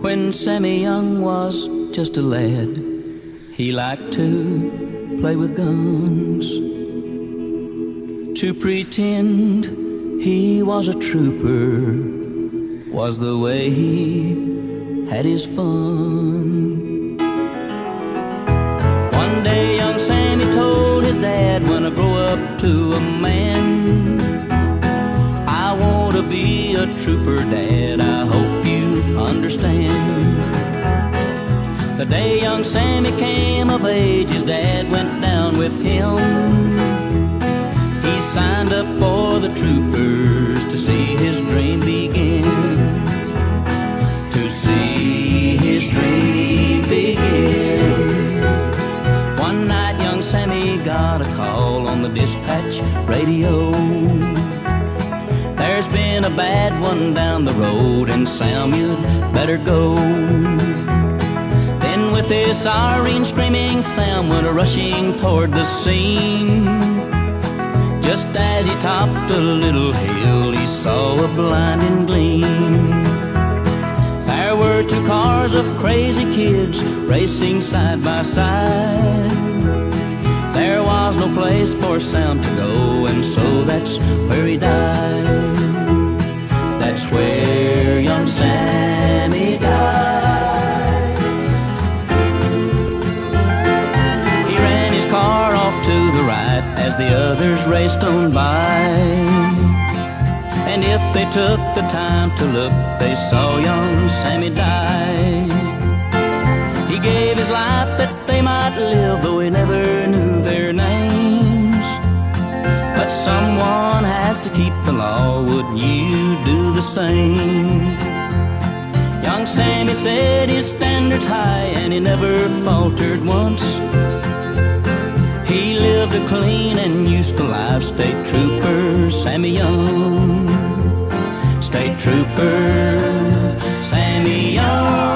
When Sammy Young was just a lad, he liked to play with guns. To pretend he was a trooper was the way he had his fun. One day young Sammy told his dad, when I grow up to a man, I want to be a trooper, Dad. I hope you understand. The day young Sammy came of age, his dad went down with him. He signed up for the troopers to see his dream begin. To see his dream begin. One night, young Sammy got a call on the dispatch radio. Bad one down the road, and Sam, you'd better go. Then, with his siren screaming, Sam went rushing toward the scene. Just as he topped a little hill, he saw a blinding gleam. There were two cars of crazy kids racing side by side. There was no place for Sam to go, and so that's where he died. As the others raced on by. And if they took the time to look, they saw young Sammy die. He gave his life that they might live, though he never knew their names. But someone has to keep the law, would you do the same? Young Sammy said his standards high and he never faltered once. A clean and useful life. State Trooper Sammy Young. State Trooper Sammy Young.